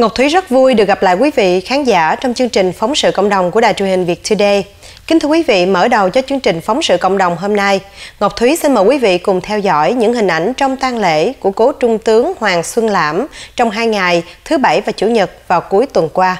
Ngọc Thúy rất vui được gặp lại quý vị khán giả trong chương trình Phóng sự cộng đồng của Đài truyền hình Việt Today. Kính thưa quý vị, mở đầu cho chương trình Phóng sự cộng đồng hôm nay, Ngọc Thúy xin mời quý vị cùng theo dõi những hình ảnh trong tang lễ của cố Trung tướng Hoàng Xuân Lãm trong hai ngày thứ Bảy và Chủ nhật vào cuối tuần qua.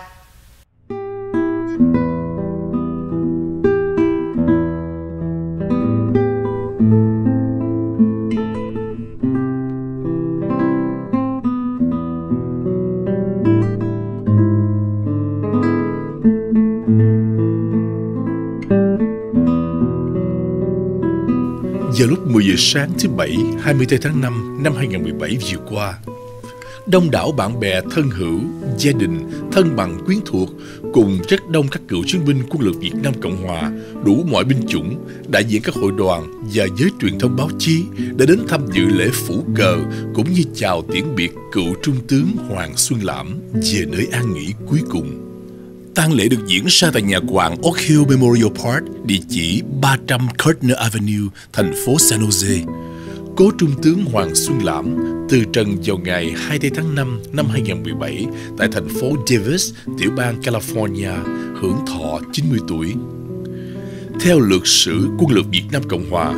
Vào lúc 10 giờ sáng thứ Bảy 24 tháng 5 năm 2017 vừa qua, đông đảo bạn bè thân hữu, gia đình, thân bằng quyến thuộc cùng rất đông các cựu chiến binh quân lực Việt Nam Cộng Hòa, đủ mọi binh chủng, đại diện các hội đoàn và giới truyền thông báo chí đã đến tham dự lễ phủ cờ cũng như chào tiễn biệt cựu trung tướng Hoàng Xuân Lãm về nơi an nghỉ cuối cùng. Tang lễ được diễn ra tại nhà quảng Oak Hill Memorial Park, địa chỉ 300 Kirtner Avenue, thành phố San Jose. Cố Trung tướng Hoàng Xuân Lãm từ trần vào ngày 24 tháng 5 năm 2017 tại thành phố Davis, tiểu bang California, hưởng thọ 90 tuổi. Theo lược sử quân lực Việt Nam Cộng Hòa,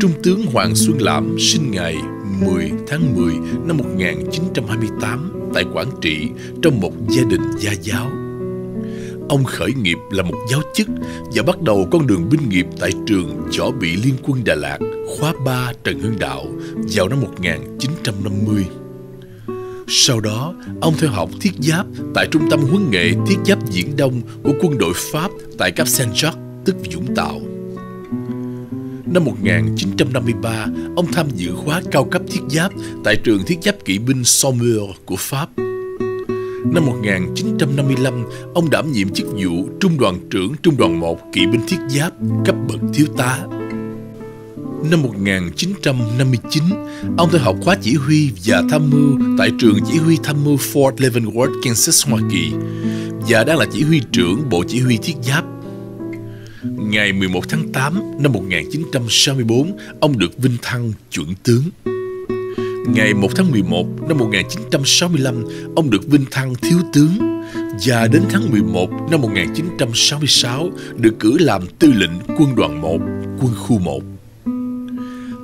Trung tướng Hoàng Xuân Lãm sinh ngày 10 tháng 10 năm 1928 tại Quảng Trị trong một gia đình gia giáo. Ông khởi nghiệp là một giáo chức và bắt đầu con đường binh nghiệp tại trường Võ bị Liên quân Đà Lạt, khóa 3 Trần Hưng Đạo vào năm 1950. Sau đó, ông theo học thiết giáp tại Trung tâm huấn nghệ thiết giáp Diễn Đông của quân đội Pháp tại Cap Saint-Jacques, tức Vũng Tàu. Năm 1953, ông tham dự khóa cao cấp thiết giáp tại trường thiết giáp kỵ binh Saumur của Pháp. Năm 1955, ông đảm nhiệm chức vụ Trung đoàn trưởng Trung đoàn 1 Kỵ binh thiết giáp cấp bậc thiếu tá. Năm 1959, ông theo học khóa chỉ huy và tham mưu tại trường chỉ huy tham mưu Fort Leavenworth, Kansas, Hoa Kỳ và đang là chỉ huy trưởng Bộ Chỉ huy Thiết giáp. Ngày 11 tháng 8 năm 1964, ông được vinh thăng chuẩn tướng. Ngày 1 tháng 11 năm 1965, ông được vinh thăng thiếu tướng và đến tháng 11 năm 1966 được cử làm tư lệnh quân đoàn 1, quân khu 1.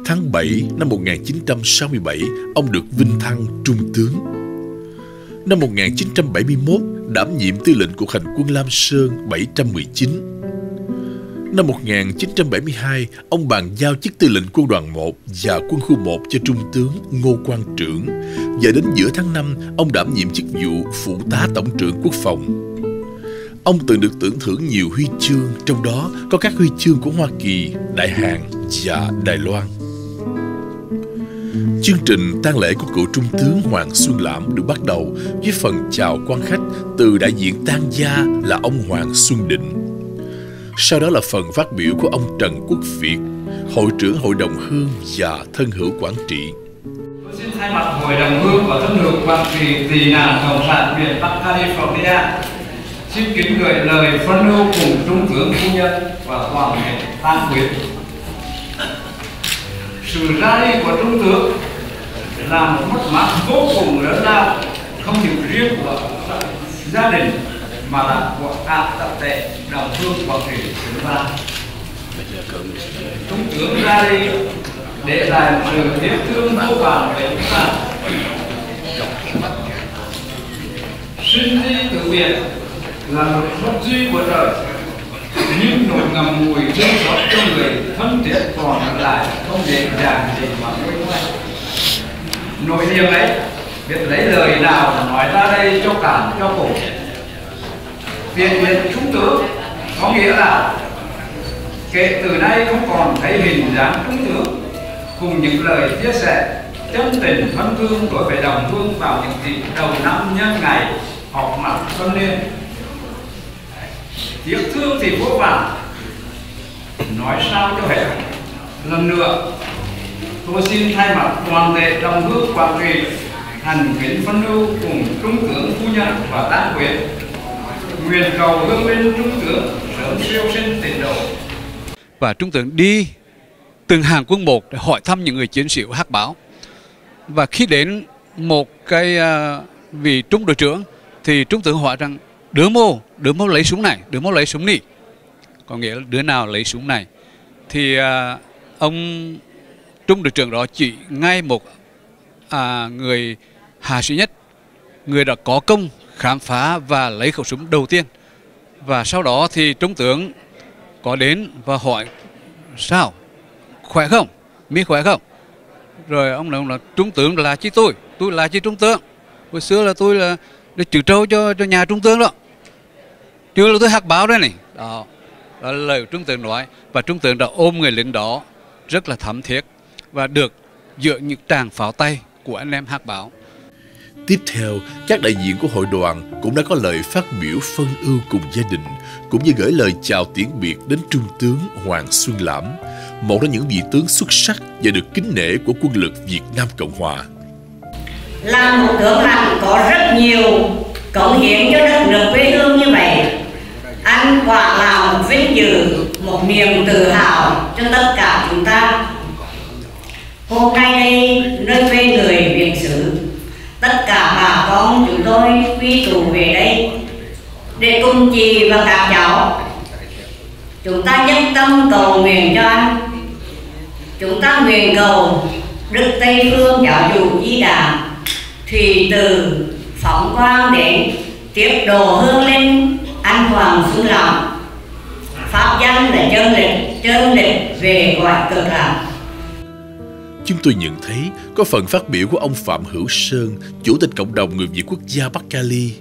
Tháng 7 năm 1967, ông được vinh thăng trung tướng. Năm 1971, đảm nhiệm tư lệnh cuộc hành quân Lam Sơn 719 Năm 1972, ông bàn giao chức tư lệnh quân đoàn 1 và quân khu 1 cho Trung tướng Ngô Quang Trưởng. Và đến giữa tháng 5, ông đảm nhiệm chức vụ Phụ tá Tổng trưởng Quốc phòng. Ông từng được tưởng thưởng nhiều huy chương, trong đó có các huy chương của Hoa Kỳ, Đại Hàn và Đài Loan. Chương trình tang lễ của cựu trung tướng Hoàng Xuân Lãm được bắt đầu với phần chào quan khách từ đại diện tang gia là ông Hoàng Xuân Định. Sau đó là phần phát biểu của ông Trần Quốc Việt, Hội trưởng Hội đồng Hương và Thân hữu quản Trị. Tôi xin thay mặt Hội đồng Hương và Thân hữu quản Trị tị nạn Cộng sản miền Bắc California xin kính gửi lời phân hưu cùng Trung tướng phu nhân và toàn thể Tam quyến. Sự ra đi của Trung tướng là một mất mát vô cùng lớn lao, không chỉ riêng của gia đình mà là của cả tập thể đồng hương quảng trị chúng ta trung tướng ra đi để lại một sự tiếc thương vô vàn về chúng ta sinh di từ biệt là một phúc duy của trời, nhưng nỗi ngầm mùi thương xót cho người thân thiết còn lại không dễ dàng gì mà quên ngay nỗi niềm ấy, biết lấy lời nào nói ra đây cho cảm cho cổ? Viện viện trung tướng có nghĩa là kể từ nay không còn thấy hình dáng trung tướng cùng những lời chia sẻ, chân tình thân thương đối với đồng hương vào những dịp đầu năm nhân ngày họp mặt xuân niên tiếc thương thì vô vàn. Nói sao cho hết. Lần nữa, tôi xin thay mặt toàn thể đồng hương quảng trị thành kính phân ưu cùng trung tướng phu nhân và tác quyền nguyện cầu hương minh trung tướng sớm siêu sinh tịnh độ và trung tướng đi từng hàng quân một để hỏi thăm những người chiến sĩ của hắc báo và khi đến một cái uh, vị trung đội trưởng thì trung tướng hỏi rằng đứa mô đứa mô lấy súng này đứa mô lấy súng nỉ có nghĩa là đứa nào lấy súng này. Thì à, ông trung đội trưởng đó chỉ ngay một à, người hạ sĩ nhất người đã có công khám phá và lấy khẩu súng đầu tiên. Và sau đó thì trung tướng có đến và hỏi, sao? Khỏe không? Mi khỏe không? Rồi ông nói là, trung tướng là chi tôi? Tôi là chi trung tướng. Hồi xưa là tôi là để trừ trâu cho cho nhà trung tướng đó. Chưa là tôi hạc báo đây này. Đó đó là lời trung tướng nói. Và trung tướng đã ôm người lính đó, rất là thấm thiết và được dựa những tràng pháo tay của anh em hạc báo. Tiếp theo, các đại diện của hội đoàn cũng đã có lời phát biểu phân ưu cùng gia đình, cũng như gửi lời chào tiễn biệt đến Trung tướng Hoàng Xuân Lãm, một trong những vị tướng xuất sắc và được kính nể của quân lực Việt Nam Cộng Hòa. Là một tướng lành có rất nhiều cống hiến cho đất nước quê hương như vậy, anh quả là một vinh dự, một niềm tự hào cho tất cả chúng ta. Hôm nay đây, nơi quê người Việt xứ, tất cả bà con, chúng tôi quy tụ về đây để cùng chị và các cháu. Chúng ta nhất tâm cầu nguyện cho anh. Chúng ta nguyện cầu đức tây phương giáo chủ di đà thủy từ phóng quang đến tiếp đồ hương linh anh hoàng xuân lòng pháp danh là chân lịch chân lịch về gọi cực lạc chúng tôi nhận thấy có phần phát biểu của ông Phạm Hữu Sơn, Chủ tịch Cộng đồng Người Việt Quốc gia Bắc Cali,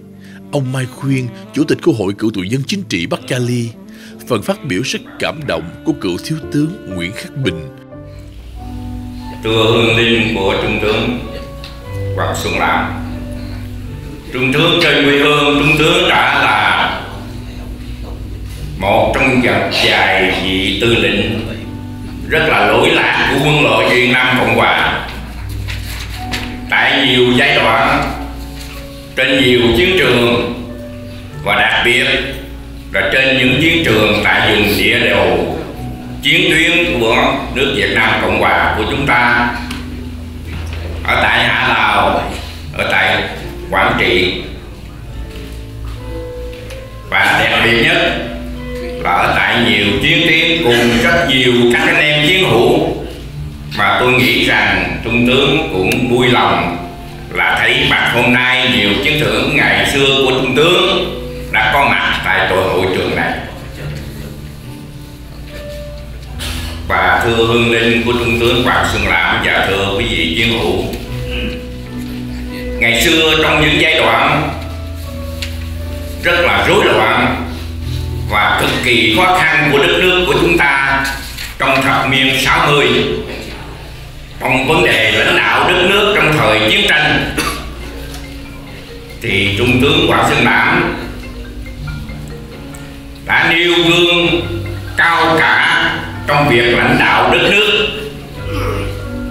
ông Mai Khuyên, Chủ tịch của Hội Cựu tù nhân chính trị Bắc Cali, phần phát biểu rất cảm động của cựu thiếu tướng Nguyễn Khắc Bình. Thưa hương linh của Trung tướng Hoàng Xuân Lam, Trung tướng trên quê hương, Trung tướng đã là một trong dòng dài vị tư lệnh rất là lỗi lạc của quân đội Việt Nam Cộng Hòa. Tại nhiều giai đoạn, trên nhiều chiến trường, và đặc biệt là trên những chiến trường tại vùng địa đầu chiến tuyến của nước Việt Nam Cộng Hòa của chúng ta, ở tại Hạ Lào, ở tại Quảng Trị. Và đặc biệt nhất ở tại nhiều chiến tiến cùng rất nhiều các anh em chiến hữu. Mà tôi nghĩ rằng trung tướng cũng vui lòng là thấy mặt hôm nay nhiều chiến thưởng ngày xưa của trung tướng đã có mặt tại tổ hội trường này. Và thưa hương linh của trung tướng Hoàng Xuân Lãm và thưa quý vị chiến hữu. Ngày xưa trong những giai đoạn rất là rối loạn cực kỳ khó khăn của đất nước của chúng ta trong thập niên 60 trong vấn đề lãnh đạo đất nước trong thời chiến tranh, thì trung tướng Hoàng Xuân Lãm đã nêu gương cao cả trong việc lãnh đạo đất nước,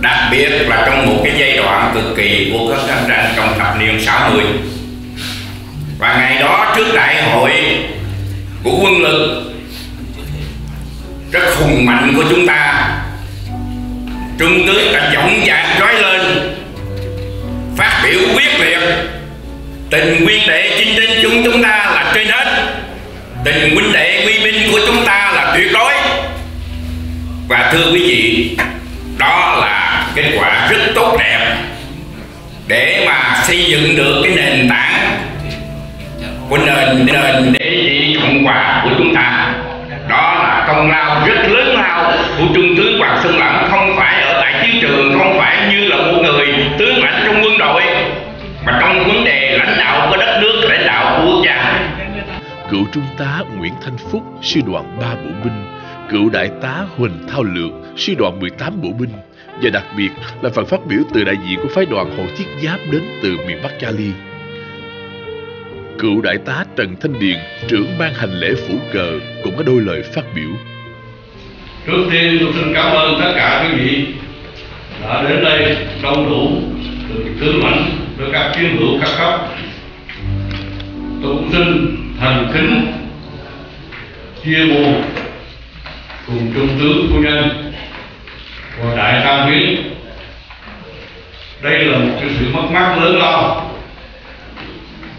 đặc biệt là trong một cái giai đoạn cực kỳ của các chiến tranh trong thập niên 60 và ngày đó trước đại hội của quân lực, rất hùng mạnh của chúng ta. Trung tướng đã dõng dạc nói lên, phát biểu quyết liệt, tình huynh đệ chính tinh chúng chúng ta là trên hết. Tình huynh đệ quy binh của chúng ta là tuyệt đối. Và thưa quý vị, đó là kết quả rất tốt đẹp. Để mà xây dựng được cái nền tảng của nền nền để cộng hòa của chúng ta. Đó là công lao rất lớn lao của trung tướng Hoàng Xuân Lãm không phải ở tại chiến trường không phải như là một người tướng lãnh trong quân đội mà trong vấn đề lãnh đạo của đất nước lãnh đạo của quốc gia. Cựu Trung tá Nguyễn Thanh Phúc, sư đoàn 3 bộ binh, cựu Đại tá Huỳnh Thao Lược, sư đoàn 18 bộ binh, và đặc biệt là phần phát biểu từ đại diện của phái đoàn Hồ Thiết Giáp đến từ miền Bắc Cali. Cựu đại tá Trần Thanh Điền, trưởng ban hành lễ phủ cờ, cũng có đôi lời phát biểu. Trước tiên tôi xin cảm ơn tất cả quý vị đã đến đây đông đủ từ tướng lãnh từ các chiến hữu các cấp. Tôi cũng xin thành kính chia buồn cùng trung tướng phu nhân và đại tam quý đây là một cái sự mất mát lớn lao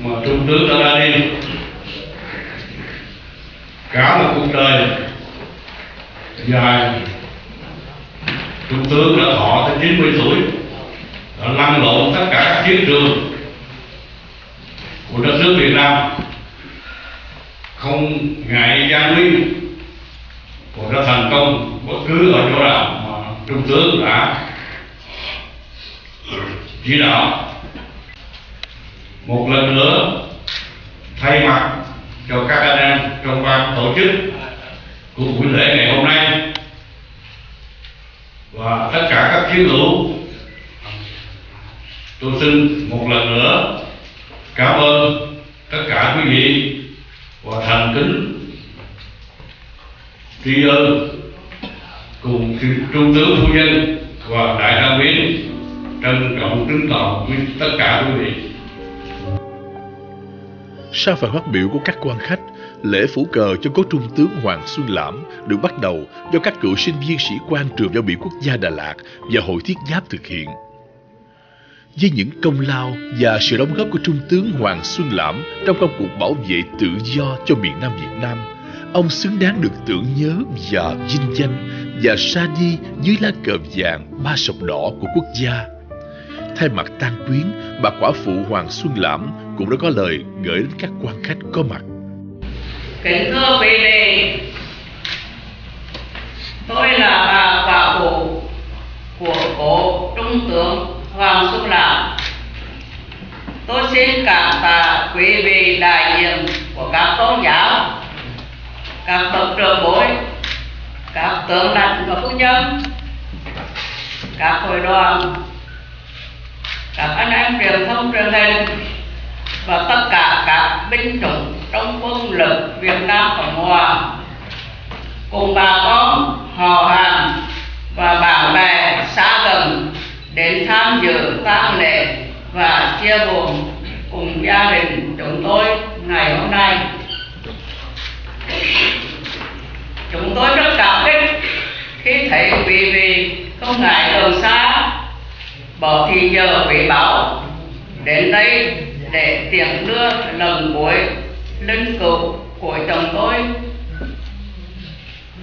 mà trung tướng đã ra đi. Cả một cuộc đời dài, trung tướng đã thọ tới 90 tuổi, đã lăn lộn tất cả các chiến trường của đất nước Việt Nam. Không ngại gian nguy của đã thành công bất cứ ở chỗ nào mà trung tướng đã chỉ đạo một lần nữa, thay mặt cho các anh em trong ban tổ chức của buổi lễ ngày hôm nay và tất cả các chiến hữu, tôi xin một lần nữa cảm ơn tất cả quý vị và thành kính, tri ân cùng trung tướng phu nhân và đại tá quyến trân trọng kính trọng với tất cả quý vị sau phần phát biểu của các quan khách lễ phủ cờ cho cố trung tướng Hoàng Xuân Lãm được bắt đầu do các cựu sinh viên sĩ quan trường giao bị quốc gia Đà Lạt và Hội Thiết Giáp thực hiện. Với những công lao và sự đóng góp của Trung tướng Hoàng Xuân Lãm trong công cuộc bảo vệ tự do cho miền Nam Việt Nam, ông xứng đáng được tưởng nhớ và vinh danh và ra đi dưới lá cờ vàng ba sọc đỏ của quốc gia. Thay mặt tang quyến, bà quả phụ Hoàng Xuân Lãm cũng đã có lời gửi đến các quan khách có mặt. Kính thưa quý vị, tôi là bà bà phụ của cố Trung tướng Hoàng Xuân Lãm. Tôi xin cảm tạ quý vị đại diện của các tôn giáo, các bậc trưởng bối, các tướng lãnh và phu nhân, các hội đoàn, các anh em truyền thông truyền hình và tất cả các binh chủng trong quân lực Việt Nam Cộng Hòa cùng bà con, họ hàng và bạn bè xa gần đến tham dự tang lễ và chia buồn cùng gia đình chúng tôi ngày hôm nay. Chúng tôi rất cảm kích khi thấy quý vị không ngại đường xa bỏ thì giờ quý bảo đến đây để tiễn đưa lần cuối linh cữu của chồng tôi.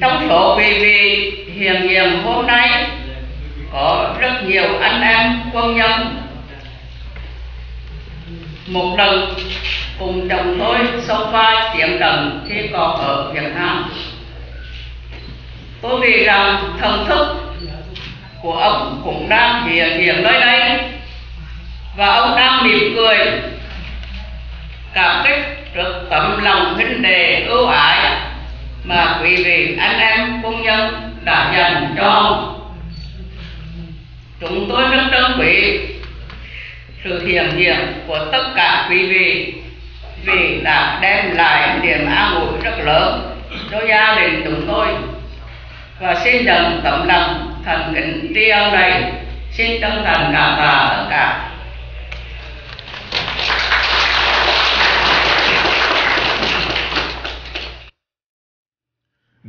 Trong số quý vị hiện diện hôm nay, có rất nhiều anh em quân nhân. Một lần cùng chồng tôi sâu pha chiến trận khi còn ở Việt Nam. Tôi nghĩ rằng thần thức của ông cũng đang hiện hiện nơi đây, và ông đang mỉm cười cảm kích trước tấm lòng huynh đệ ưu ái mà quý vị, anh em quân nhân đã dành cho chúng tôi rất trân quý sự hiện diện của tất cả quý vị vì đã đem lại niềm an ủi rất lớn cho gia đình chúng tôi. Và xin dần tấm lòng thành kính tri ân này, xin chân thành cảm tạ tất cả.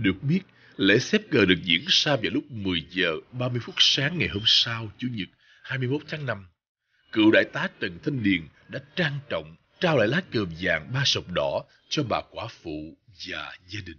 Được biết, lễ xếp cờ được diễn ra vào lúc 10 giờ 30 phút sáng ngày hôm sau, Chủ nhật 21 tháng 5. Cựu đại tá Trần Thanh Điền đã trang trọng trao lại lá cờ vàng ba sọc đỏ cho bà quả phụ và gia đình.